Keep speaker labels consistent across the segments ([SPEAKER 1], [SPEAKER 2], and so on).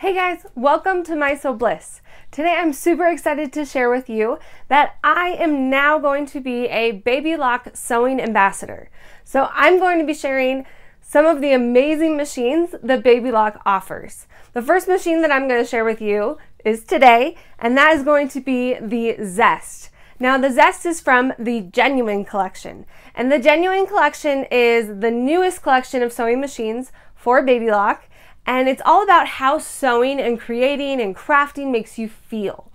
[SPEAKER 1] Hey guys, welcome to My Sew Bliss. Today I'm super excited to share with you that I am now going to be a Baby Lock sewing ambassador. So I'm going to be sharing some of the amazing machines that Baby Lock offers. The first machine that I'm going to share with you is today, and that is going to be the Zest. Now, the Zest is from the Genuine Collection, and the Genuine Collection is the newest collection of sewing machines for Baby Lock, and it's all about how sewing and creating and crafting makes you feel.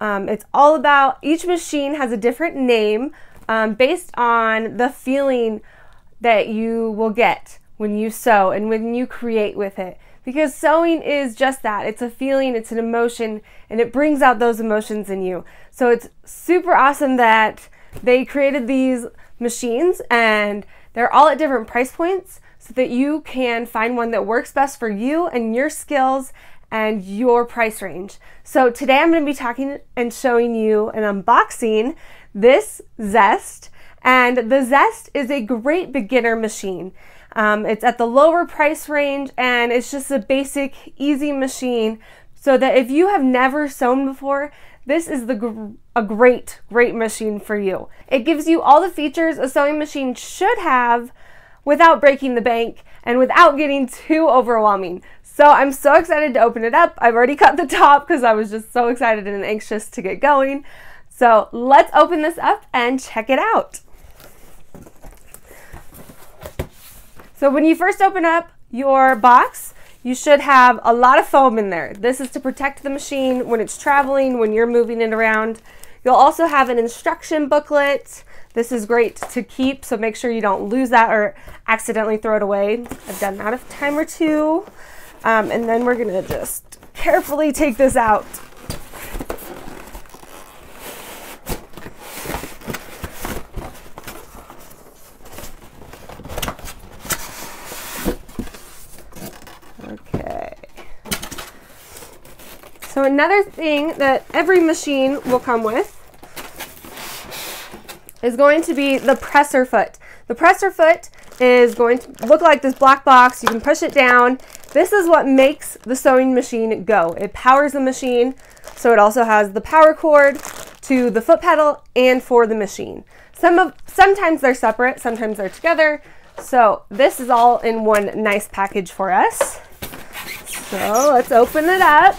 [SPEAKER 1] Um, it's all about each machine has a different name um, based on the feeling that you will get when you sew and when you create with it because sewing is just that. It's a feeling, it's an emotion, and it brings out those emotions in you. So it's super awesome that they created these machines and they're all at different price points so that you can find one that works best for you and your skills and your price range. So today I'm going to be talking and showing you an unboxing this Zest and the Zest is a great beginner machine. Um, it's at the lower price range and it's just a basic, easy machine so that if you have never sewn before, this is the gr a great, great machine for you. It gives you all the features a sewing machine should have without breaking the bank and without getting too overwhelming. So I'm so excited to open it up. I've already cut the top because I was just so excited and anxious to get going. So let's open this up and check it out. So when you first open up your box, you should have a lot of foam in there. This is to protect the machine when it's traveling, when you're moving it around. You'll also have an instruction booklet. This is great to keep, so make sure you don't lose that or accidentally throw it away. I've done that a time or two. Um, and then we're gonna just carefully take this out. Okay. So another thing that every machine will come with is going to be the presser foot. The presser foot is going to look like this black box. You can push it down. This is what makes the sewing machine go. It powers the machine, so it also has the power cord to the foot pedal and for the machine. Some of Sometimes they're separate, sometimes they're together. So this is all in one nice package for us. So let's open it up.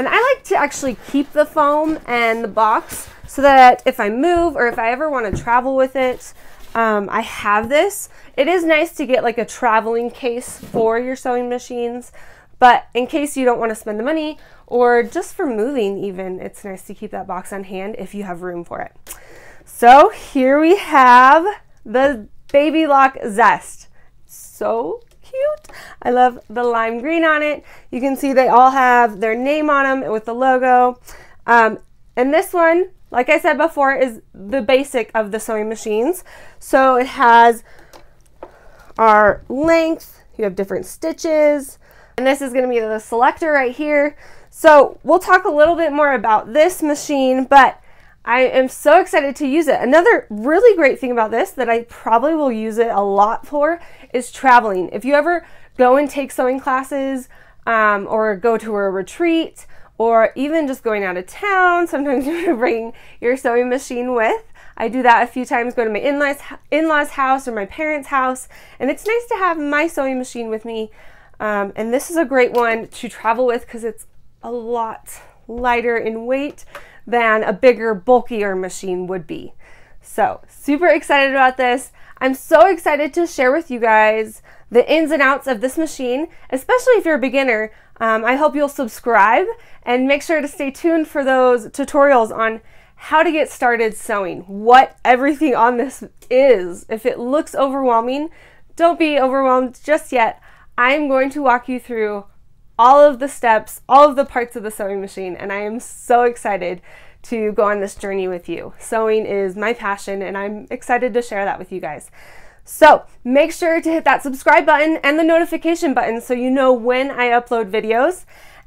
[SPEAKER 1] And I like to actually keep the foam and the box so that if I move or if I ever want to travel with it, um, I have this. It is nice to get like a traveling case for your sewing machines, but in case you don't want to spend the money or just for moving even, it's nice to keep that box on hand if you have room for it. So here we have the Baby Lock Zest. So cute. I love the lime green on it. You can see they all have their name on them with the logo. Um, and this one, like I said before, is the basic of the sewing machines. So it has our length, you have different stitches, and this is going to be the selector right here. So we'll talk a little bit more about this machine, but I am so excited to use it. Another really great thing about this that I probably will use it a lot for is traveling. If you ever go and take sewing classes um, or go to a retreat or even just going out of town, sometimes you bring your sewing machine with. I do that a few times, go to my in-laws, in-laws house or my parents' house, and it's nice to have my sewing machine with me. Um, and this is a great one to travel with because it's a lot lighter in weight than a bigger, bulkier machine would be. So, super excited about this. I'm so excited to share with you guys the ins and outs of this machine, especially if you're a beginner. Um, I hope you'll subscribe and make sure to stay tuned for those tutorials on how to get started sewing, what everything on this is. If it looks overwhelming, don't be overwhelmed just yet. I'm going to walk you through all of the steps, all of the parts of the sewing machine, and I am so excited to go on this journey with you. Sewing is my passion, and I'm excited to share that with you guys. So make sure to hit that subscribe button and the notification button so you know when I upload videos.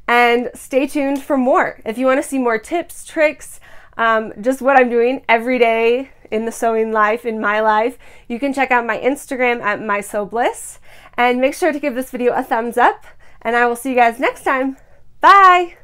[SPEAKER 1] And stay tuned for more. If you want to see more tips, tricks, um, just what I'm doing every day in the sewing life, in my life, you can check out my Instagram at mysewbliss. And make sure to give this video a thumbs up. And I will see you guys next time. Bye!